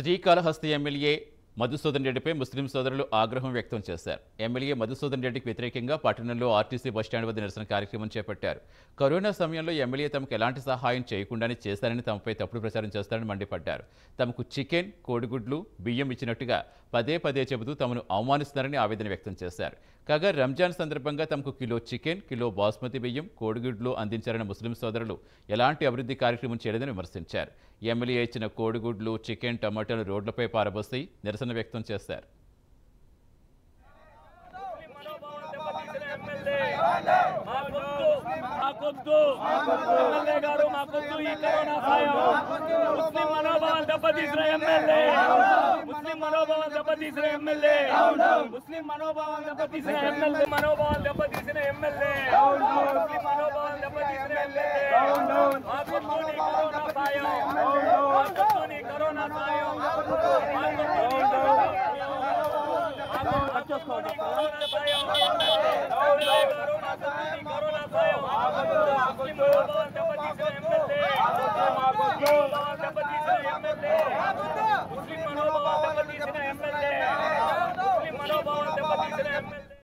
Srikalahasti MLA Madhusudan రెడ్డిపై ముస్లిం సోదరులు ఆగ్రహం వ్యక్తం చేశారు. ఎమ్మెల్యే మధుసూదన్ రెడ్డికి వ్యతిరేకంగా పట్టణంలో ఆర్టీసీ బస్టాండ్ వద్ద నిరసన కార్యక్రమం చేపట్టారు. కరోనా సమయంలో ఎమ్మెల్యే తమకు ఎలాంటి సహాయం చేయకుండానే చేశారని తమపై తప్పుడు ప్రచారం చేస్తారని మండిపడ్డారు. తమకు చికెన్ కోడిగుడ్లు బియ్యం ఇచ్చినట్టుగా పదే పదే చెబుతూ తమను అవమానిస్తున్నారని ఆవేదన వ్యక్తం చేశారు. కాగా రంజాన్ సందర్భంగా తమకు కిలో చికెన్ కిలో బాస్మతి బియ్యం కోడిగుడ్లు అందించారని ముస్లిం సోదరులు ఎలాంటి అభివృద్ధి కార్యక్రమం చేయలేదని విమర్శించారు. ఎమ్మెల్యే ఇచ్చిన కోడిగుడ్లు చికెన్ టమాటాలు రోడ్లపై పారబోసి నిరసన వ్యక్తం చేశారు. మాకొద్దు ఎమ్మెల్యే గారు మాకొద్దు ఈ కరోనా సాయం ముస్లిం మనోభావాలు దెబ్బతీసిన ఎమ్మెల్యే. ముస్లిం మనోభావాలు దెబ్బతీసిన ఎమ్మెల్యే ముస్లిం మనోభావాలు దెబ్బతీసిన ఎమ్మెల్యే మనోభావాలు దెబ్బతీసిన ఎమ్మెల్యే ముస్లిం మనోభావాలు దెబ్బతీసిన ఎమ్మెల్యే మాకొద్దు నీ కరోనా సాయం మాకొద్దు నీ కరోనా సాయం మాకొద్దు నీ కరోనా సాయం Carmen.